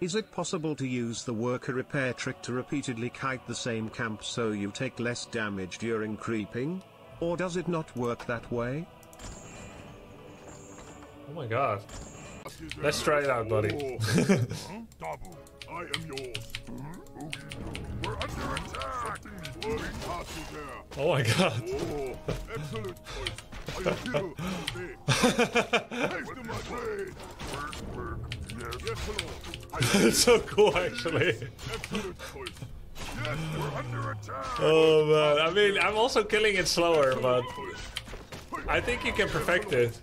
Is it possible to use the worker repair trick to repeatedly kite the same camp so you take less damage during creeping? Or does it not work that way? Oh my god. Let's try it out, buddy. I am yours. We're under attack. Worry party there. oh my god. Oh, excellent choice. I feel it's so cool, actually. Oh man, I mean, I'm also killing it slower, but I think you can perfect it.